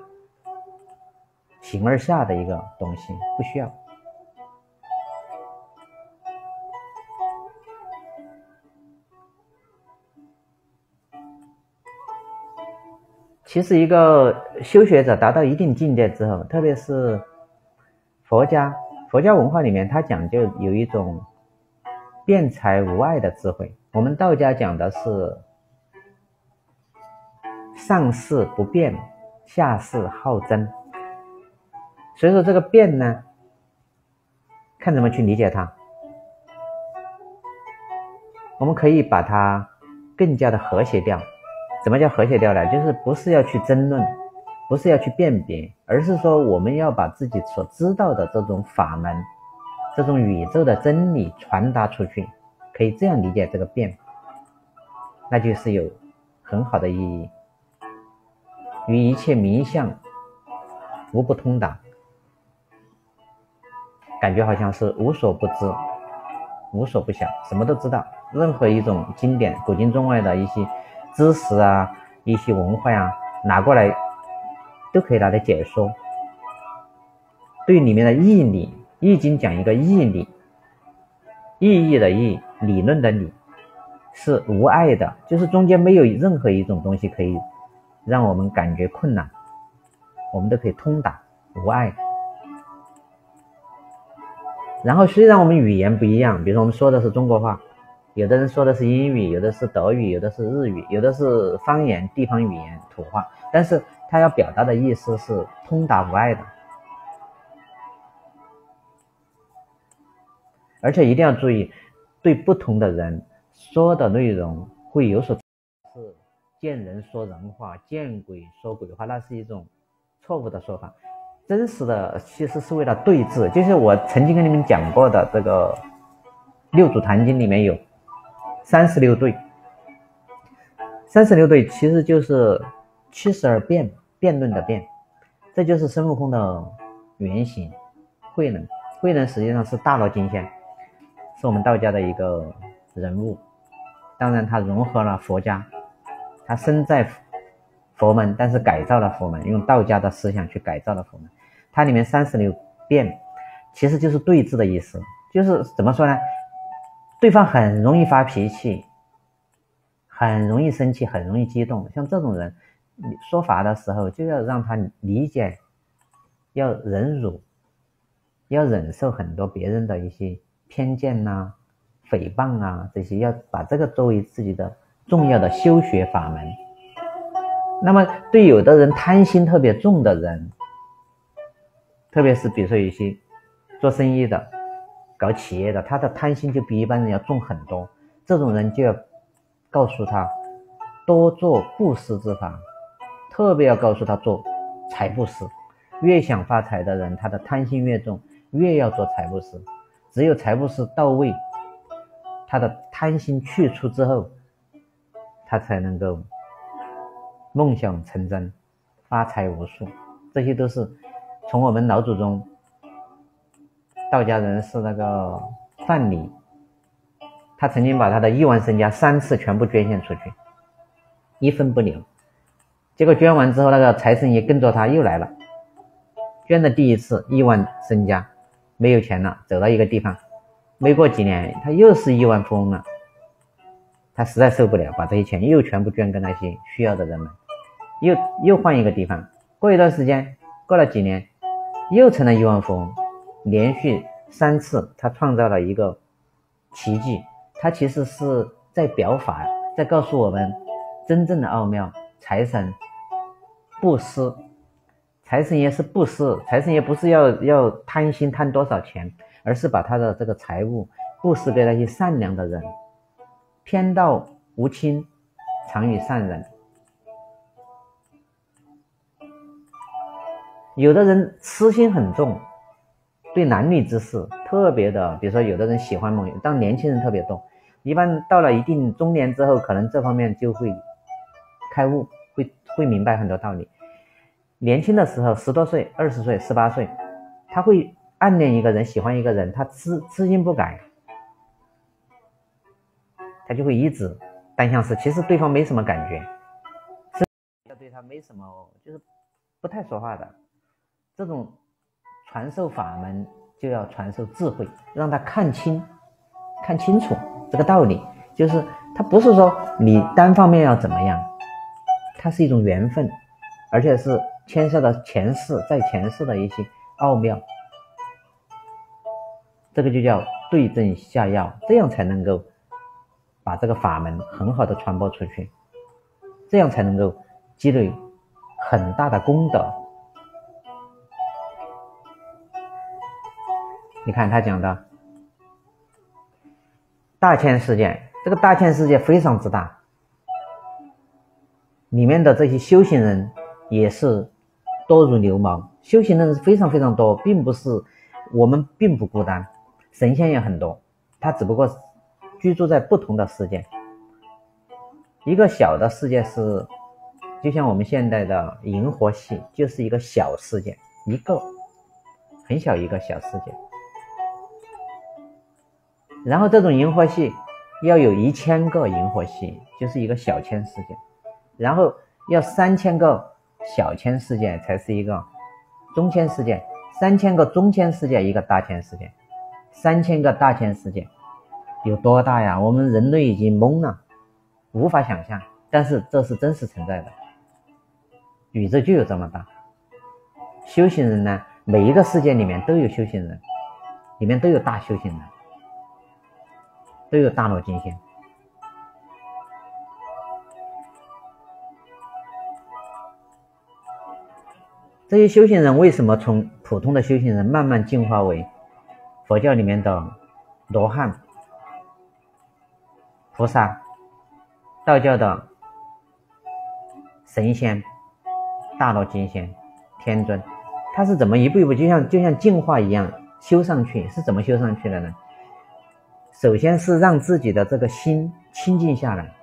形而下的一个东西，不需要。其实，一个修学者达到一定境界之后，特别是佛家。佛教文化里面，它讲究有一种辩才无碍的智慧。我们道家讲的是上士不变，下士好争。所以说这个变呢，看怎么去理解它。我们可以把它更加的和谐掉。怎么叫和谐掉呢？就是不是要去争论。不是要去辨别，而是说我们要把自己所知道的这种法门、这种宇宙的真理传达出去，可以这样理解这个变，那就是有很好的意义，与一切名相无不通达，感觉好像是无所不知、无所不晓，什么都知道，任何一种经典、古今中外的一些知识啊、一些文化呀，拿过来。都可以拿来解说，对里面的义理，《易经》讲一个义理，意义的义，理论的理，是无碍的，就是中间没有任何一种东西可以让我们感觉困难，我们都可以通达，无碍。然后虽然我们语言不一样，比如说我们说的是中国话，有的人说的是英语，有的是德语，有的是日语，有的是方言、地方语言、土话，但是。他要表达的意思是通达无碍的，而且一定要注意，对不同的人说的内容会有所是见人说人话，见鬼说鬼话，那是一种错误的说法。真实的其实是为了对峙，就是我曾经跟你们讲过的这个《六祖坛经》里面有三十六对，三十六对其实就是七十二变。辩论的辩，这就是孙悟空的原型。慧能，慧能实际上是大罗金仙，是我们道家的一个人物。当然，他融合了佛家，他身在佛门，但是改造了佛门，用道家的思想去改造了佛门。它里面三十六变，其实就是对峙的意思，就是怎么说呢？对方很容易发脾气，很容易生气，很容易激动，像这种人。说法的时候就要让他理解，要忍辱，要忍受很多别人的一些偏见呐、诽谤啊这些，要把这个作为自己的重要的修学法门。那么对有的人贪心特别重的人，特别是比如说有些做生意的、搞企业的，他的贪心就比一般人要重很多。这种人就要告诉他多做布施之法。特别要告诉他做财布施，越想发财的人，他的贪心越重，越要做财布施。只有财布施到位，他的贪心去除之后，他才能够梦想成真，发财无数。这些都是从我们老祖宗道家人士那个范蠡，他曾经把他的亿万身家三次全部捐献出去，一分不留。结果捐完之后，那个财神爷跟着他又来了。捐的第一次亿万身家，没有钱了，走到一个地方，没过几年，他又是亿万富翁了。他实在受不了，把这些钱又全部捐给那些需要的人们。又又换一个地方，过一段时间，过了几年，又成了亿万富翁。连续三次，他创造了一个奇迹。他其实是在表法，在告诉我们真正的奥妙，财神。布施，财神爷是布施，财神爷不是要要贪心贪多少钱，而是把他的这个财物布施给那些善良的人。天道无亲，常与善人。有的人痴心很重，对男女之事特别的，比如说有的人喜欢某，当年轻人特别多，一般到了一定中年之后，可能这方面就会开悟，会会明白很多道理。年轻的时候，十多岁、二十岁、十八岁，他会暗恋一个人，喜欢一个人，他痴痴心不改，他就会一直单相思。其实对方没什么感觉，是要对他没什么，就是不太说话的。这种传授法门就要传授智慧，让他看清、看清楚这个道理。就是他不是说你单方面要怎么样，它是一种缘分，而且是牵涉到前世在前世的一些奥妙。这个就叫对症下药，这样才能够把这个法门很好的传播出去，这样才能够积累很大的功德。你看他讲的大千世界，这个大千世界非常之大，里面的这些修行人也是多如牛毛，修行的人非常非常多，并不是我们并不孤单，神仙也很多，他只不过居住在不同的世界。一个小的世界是，就像我们现在的银河系，就是一个小世界，一个很小一个小世界。然后这种银河系要有一千个银河系，就是一个小千世界，然后要三千个小千世界才是一个中千世界，三千个中千世界一个大千世界，三千个大千世界有多大呀？我们人类已经懵了，无法想象。但是这是真实存在的，宇宙就有这么大。修行人呢，每一个世界里面都有修行人，里面都有大修行人。都有大罗金仙，这些修行人为什么从普通的修行人慢慢进化为佛教里面的罗汉、菩萨、道教的神仙、大罗金仙、天尊？他是怎么一步一步，就像就像进化一样修上去？是怎么修上去的呢？首先是让自己的这个心清静下来，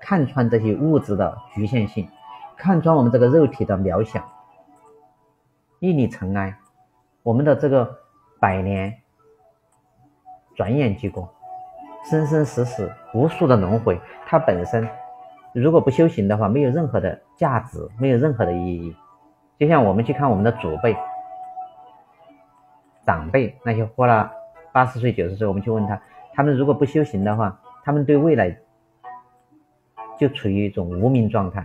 看穿这些物质的局限性，看穿我们这个肉体的渺小。一粒尘埃，我们的这个百年转眼即过，生生死死无数的轮回，它本身如果不修行的话，没有任何的价值，没有任何的意义。就像我们去看我们的祖辈、长辈那些活了八十岁、九十岁，我们去问他。他们如果不修行的话，他们对未来就处于一种无名状态。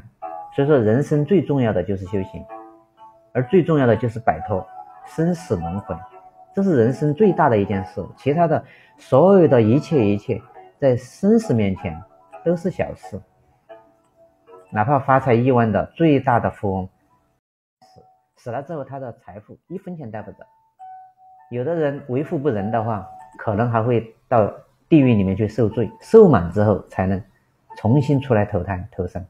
所以说，人生最重要的就是修行，而最重要的就是摆脱生死轮回，这是人生最大的一件事。其他的所有的一切一切，在生死面前都是小事。哪怕发财亿万的最大的富翁，死死了之后，他的财富一分钱带不走。有的人为富不仁的话，可能还会。到地狱里面去受罪，受满之后才能重新出来投胎投生。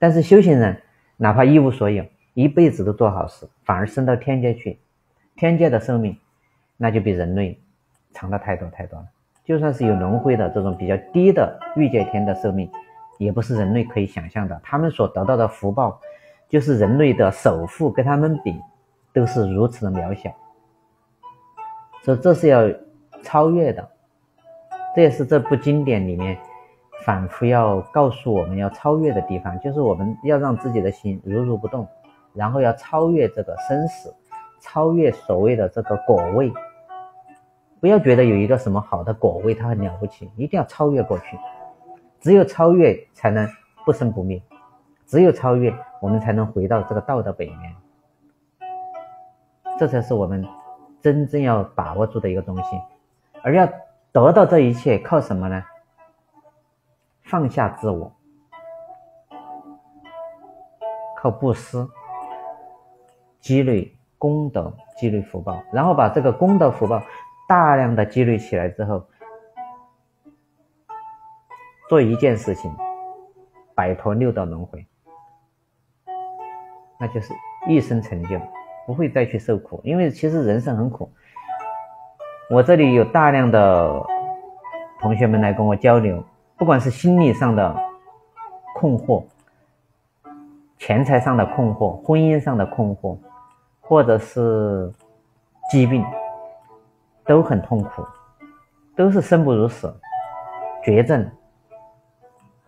但是修行人哪怕一无所有，一辈子都做好事，反而升到天界去。天界的寿命那就比人类长了太多太多了。就算是有轮回的这种比较低的欲界天的寿命，也不是人类可以想象的。他们所得到的福报，就是人类的首富跟他们比都是如此的渺小。所以这是要超越的。这也是这部经典里面反复要告诉我们要超越的地方，就是我们要让自己的心如如不动，然后要超越这个生死，超越所谓的这个果位。不要觉得有一个什么好的果位它很了不起，一定要超越过去。只有超越才能不生不灭，只有超越我们才能回到这个道的本源。这才是我们真正要把握住的一个东西，而要。得到这一切靠什么呢？放下自我，靠布施，积累功德，积累福报，然后把这个功德福报大量的积累起来之后，做一件事情，摆脱六道轮回，那就是一生成就，不会再去受苦，因为其实人生很苦。我这里有大量的同学们来跟我交流，不管是心理上的困惑、钱财上的困惑、婚姻上的困惑，或者是疾病，都很痛苦，都是生不如死、绝症，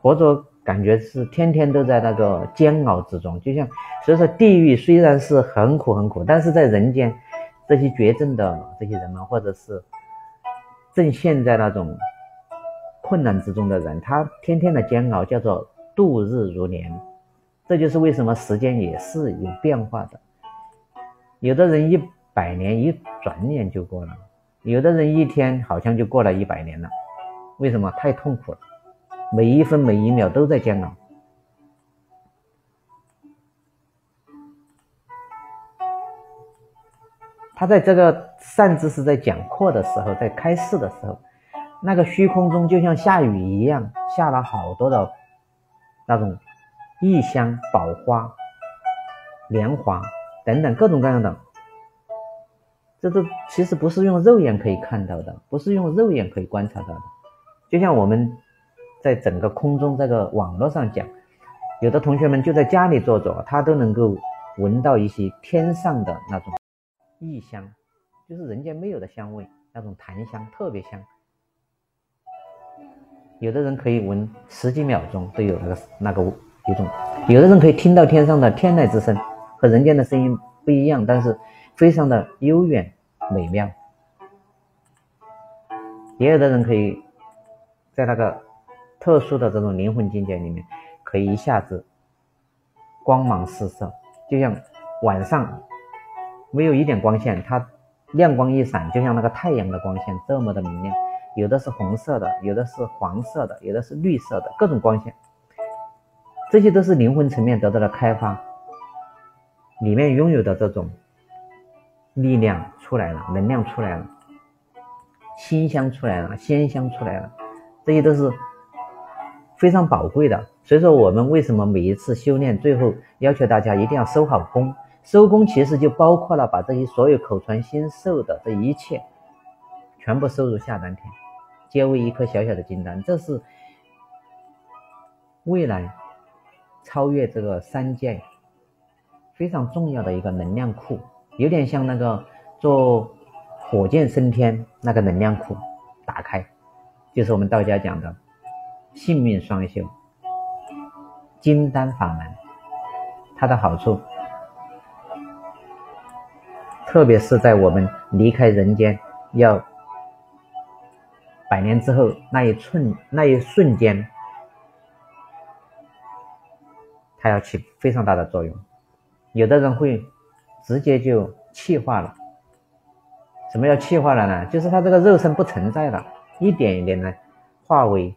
或者感觉是天天都在那个煎熬之中。就像所以说，地狱虽然是很苦很苦，但是在人间。这些绝症的这些人们，或者是正陷在那种困难之中的人，他天天的煎熬叫做度日如年。这就是为什么时间也是有变化的。有的人一百年一转眼就过了，有的人一天好像就过了一百年了。为什么？太痛苦了，每一分每一秒都在煎熬。他在这个善知识在讲课的时候，在开示的时候，那个虚空中就像下雨一样，下了好多的那种异香、宝花、莲花等等各种各样的，这都其实不是用肉眼可以看到的，不是用肉眼可以观察到的。就像我们在整个空中这个网络上讲，有的同学们就在家里坐着，他都能够闻到一些天上的那种。异香，就是人间没有的香味，那种檀香特别香。有的人可以闻十几秒钟都有那个那个一种，有的人可以听到天上的天籁之声，和人间的声音不一样，但是非常的悠远美妙。也有的人可以在那个特殊的这种灵魂境界里面，可以一下子光芒四射，就像晚上。没有一点光线，它亮光一闪，就像那个太阳的光线这么的明亮。有的是红色的，有的是黄色的，有的是绿色的，各种光线。这些都是灵魂层面得到的开发，里面拥有的这种力量出来了，能量出来了，馨香出来了，鲜香出来了，这些都是非常宝贵的。所以说，我们为什么每一次修炼最后要求大家一定要收好功？收功其实就包括了把这些所有口传心授的这一切，全部收入下丹田，皆为一颗小小的金丹。这是未来超越这个三界非常重要的一个能量库，有点像那个做火箭升天那个能量库打开，就是我们道家讲的性命双修金丹法门，它的好处。特别是在我们离开人间要百年之后那一寸那一瞬间，它要起非常大的作用。有的人会直接就气化了。什么叫气化了呢？就是他这个肉身不存在了，一点一点的化为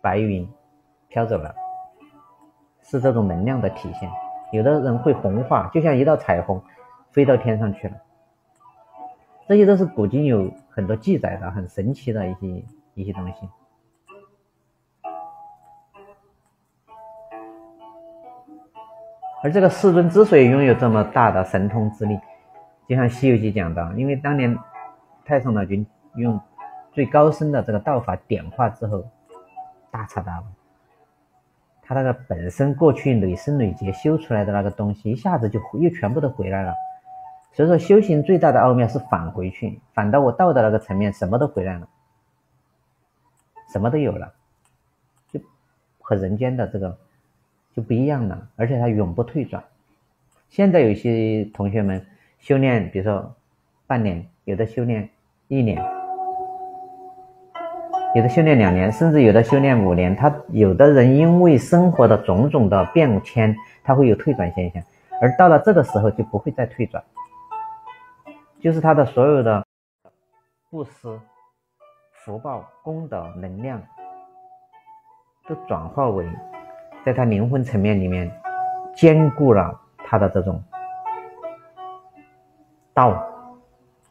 白云飘走了，是这种能量的体现。有的人会红化，就像一道彩虹。飞到天上去了，这些都是古今有很多记载的，很神奇的一些一些东西。而这个世尊之所以拥有这么大的神通之力，就像《西游记》讲的，因为当年太上老君用最高深的这个道法点化之后，大彻大悟。他那个本身过去累生累劫修出来的那个东西，一下子就又全部都回来了。所以说，修行最大的奥妙是返回去，返到我道的那个层面，什么都回来了，什么都有了，就和人间的这个就不一样了，而且它永不退转。现在有些同学们修炼，比如说半年，有的修炼一年，有的修炼两年，甚至有的修炼五年。他有的人因为生活的种种的变迁，他会有退转现象，而到了这个时候就不会再退转。就是他的所有的布施、福报、功德、能量，都转化为在他灵魂层面里面兼顾了他的这种道，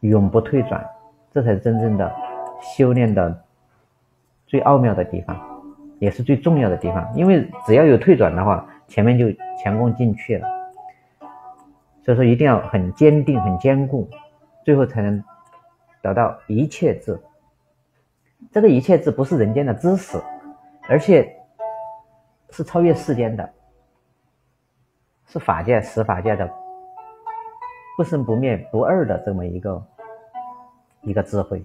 永不退转，这才是真正的修炼的最奥妙的地方，也是最重要的地方。因为只要有退转的话，前面就前功尽弃了。所以说一定要很坚定、很坚固，最后才能得到一切智。这个一切智不是人间的知识，而且是超越世间的，是法界、十法界的不生不灭、不二的这么一个一个智慧。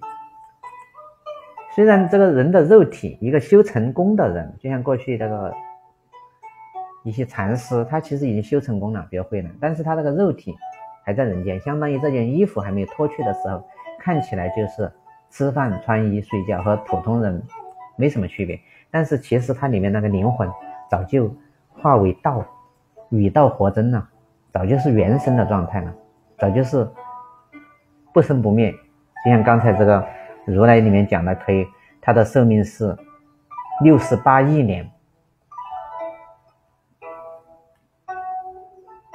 虽然这个人的肉体，一个修成功的人，就像过去那个。一些禅师，他其实已经修成功了，比较会了，但是他那个肉体还在人间，相当于这件衣服还没有脱去的时候，看起来就是吃饭、穿衣、睡觉和普通人没什么区别。但是其实他里面那个灵魂早就化为道，与道合真了，早就是原生的状态了，早就是不生不灭。就像刚才这个如来里面讲的，可以他的寿命是六十八亿年。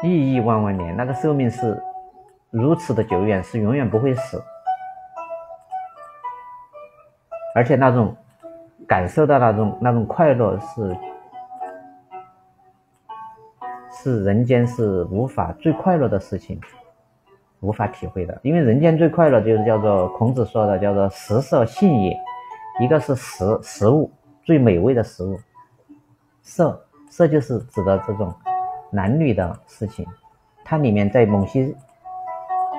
亿亿万万年，那个寿命是如此的久远，是永远不会死，而且那种感受到那种那种快乐是是人间是无法最快乐的事情，无法体会的。因为人间最快乐就是叫做孔子说的叫做食色性也，一个是食食物最美味的食物，色色就是指的这种。男女的事情，它里面在某些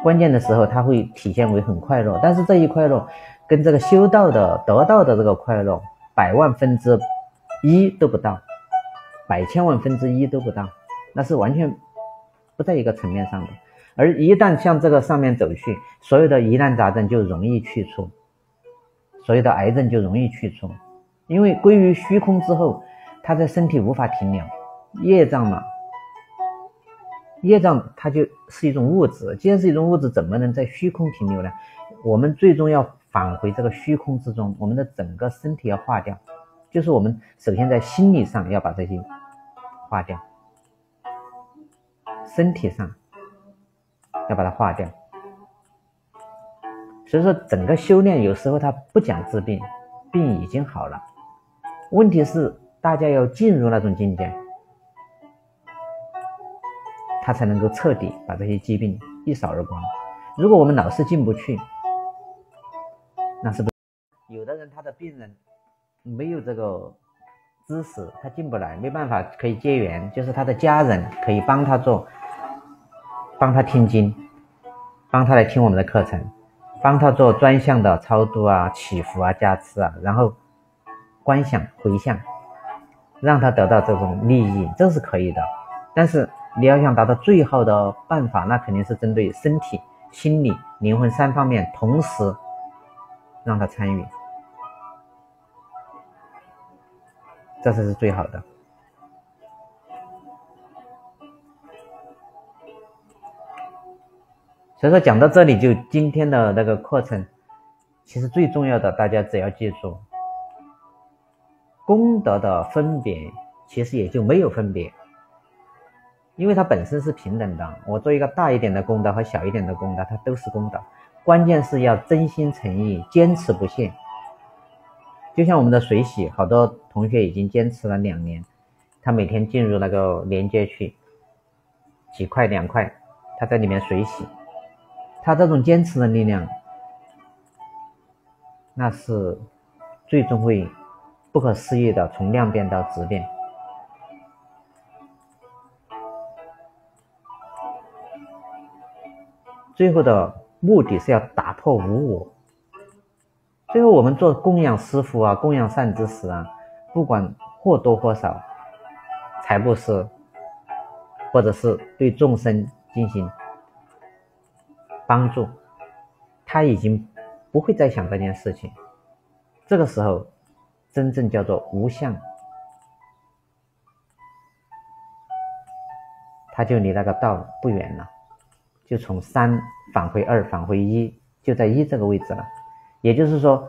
关键的时候，它会体现为很快乐。但是这一快乐，跟这个修道的得到的这个快乐，百万分之一都不到，百千万分之一都不到，那是完全不在一个层面上的。而一旦向这个上面走去，所有的疑难杂症就容易去除，所有的癌症就容易去除，因为归于虚空之后，他在身体无法停留，业障嘛。业障它就是一种物质，既然是一种物质，怎么能在虚空停留呢？我们最终要返回这个虚空之中，我们的整个身体要化掉，就是我们首先在心理上要把这些化掉，身体上要把它化掉。所以说，整个修炼有时候它不讲治病，病已经好了，问题是大家要进入那种境界。他才能够彻底把这些疾病一扫而光。如果我们老是进不去，那是不是有的人他的病人没有这个知识，他进不来，没办法可以结缘，就是他的家人可以帮他做，帮他听经，帮他来听我们的课程，帮他做专项的超度啊、祈福啊、加持啊，然后观想回向，让他得到这种利益，这是可以的。但是。你要想达到最好的办法，那肯定是针对身体、心理、灵魂三方面同时让他参与，这才是最好的。所以说讲到这里，就今天的那个课程，其实最重要的，大家只要记住，功德的分别，其实也就没有分别。因为它本身是平等的，我做一个大一点的功德和小一点的功德，它都是功德。关键是要真心诚意，坚持不懈。就像我们的水洗，好多同学已经坚持了两年，他每天进入那个连接去，几块两块，他在里面水洗，他这种坚持的力量，那是最终会不可思议的从量变到质变。最后的目的是要打破无我。最后我们做供养师傅啊，供养善知识啊，不管或多或少，财布施，或者是对众生进行帮助，他已经不会再想这件事情。这个时候，真正叫做无相，他就离那个道不远了。就从三返回二，返回一，就在一这个位置了。也就是说，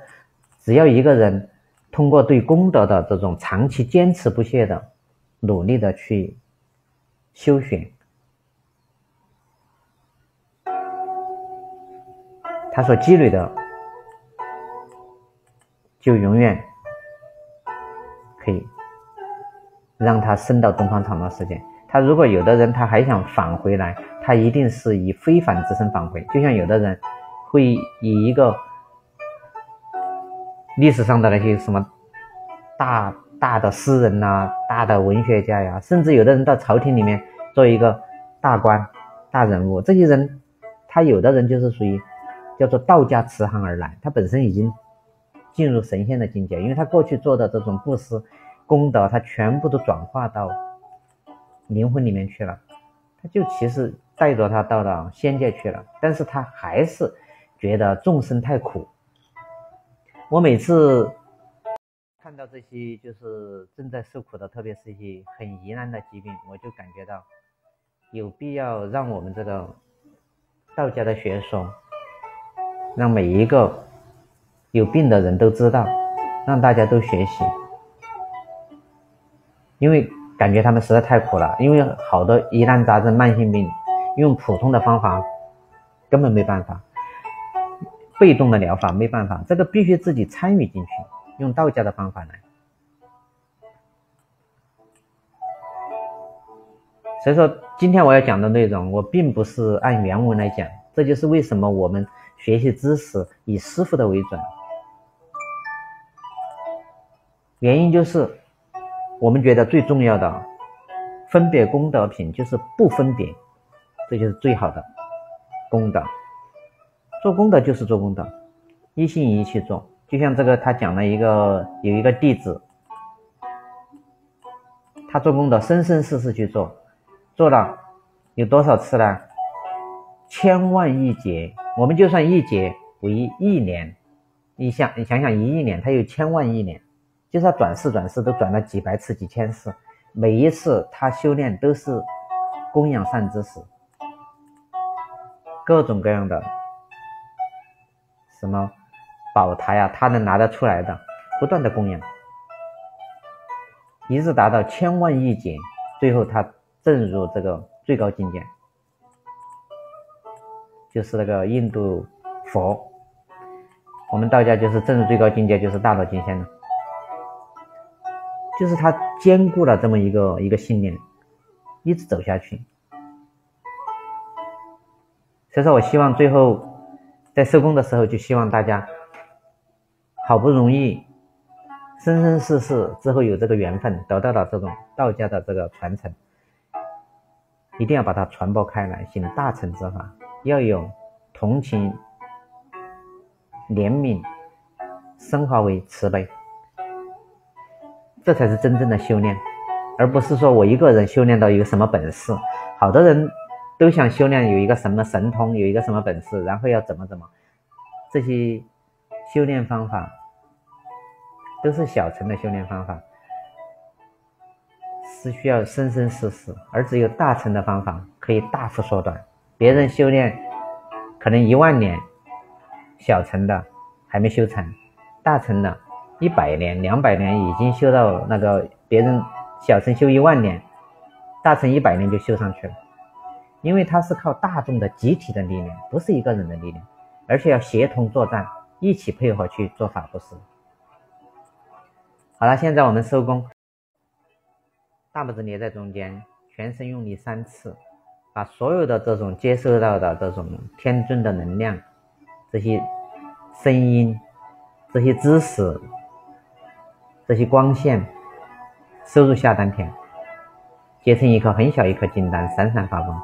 只要一个人通过对功德的这种长期坚持不懈的努力的去修选，他所积累的就永远可以让他升到东方长的世界。他如果有的人他还想返回来。他一定是以非凡之身返回。就像有的人会以一个历史上的那些什么大大的诗人呐、大的文学家呀，甚至有的人到朝廷里面做一个大官、大人物，这些人他有的人就是属于叫做道家慈航而来，他本身已经进入神仙的境界，因为他过去做的这种布施功德，他全部都转化到灵魂里面去了，他就其实带着他到了仙界去了，但是他还是觉得众生太苦。我每次看到这些就是正在受苦的，特别是一些很疑难的疾病，我就感觉到有必要让我们这个道家的学说，让每一个有病的人都知道，让大家都学习，因为感觉他们实在太苦了。因为好多疑难杂症、慢性病，用普通的方法根本没办法。被动的疗法没办法，这个必须自己参与进去，用道家的方法来。所以说，今天我要讲的内容，我并不是按原文来讲，这就是为什么我们学习知识以师傅的为准。原因就是，我们觉得最重要的分别功德品就是不分别，这就是最好的功德。做功德就是做功德，一心一意去做。就像这个，他讲了一个有一个弟子，他做功德，生生世世去做，做了有多少次呢？千万亿劫，我们就算一劫为一年，你想你想想一亿年，他有千万亿年，就是他转世转世都转了几百次、几千次，每一次他修炼都是供养善知识，各种各样的。什么宝台呀，他能拿得出来的，不断的供养，一直达到千万亿劫，最后他证入这个最高境界，就是那个印度佛。我们道家就是证入最高境界，就是大道金仙了，就是他兼顾了这么一个一个信念，一直走下去。所以说我希望最后。在收工的时候，就希望大家好不容易生生世世之后有这个缘分，得到了这种道家的这个传承，一定要把它传播开来，行大乘之法，要有同情、怜悯，升华为慈悲，这才是真正的修炼，而不是说我一个人修炼到一个什么本事，好多人。都想修炼有一个什么神通，有一个什么本事，然后要怎么怎么，这些修炼方法都是小乘的修炼方法，是需要生生世世，而只有大乘的方法可以大幅缩短。别人修炼可能一万年，小乘的还没修成，大乘的一百年、两百年已经修到那个别人小乘修一万年，大乘一百年就修上去了。因为它是靠大众的集体的力量，不是一个人的力量，而且要协同作战，一起配合去做法布施。好了，现在我们收工，大拇指捏在中间，全身用力三次，把所有的这种接受到的这种天尊的能量，这些声音、这些知识、这些光线收入下丹田，结成一颗很小一颗金丹，闪闪发光。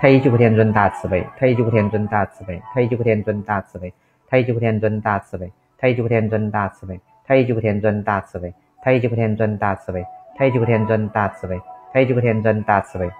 太乙救苦天尊大慈悲，太乙救苦天尊大慈悲，太乙救苦天尊大慈悲，太乙救苦天尊大慈悲，太乙救苦天尊大慈悲，太乙救苦天尊大慈悲，太乙救苦天尊大慈悲，太乙救苦天尊大慈悲。太还有几个天真大慈悲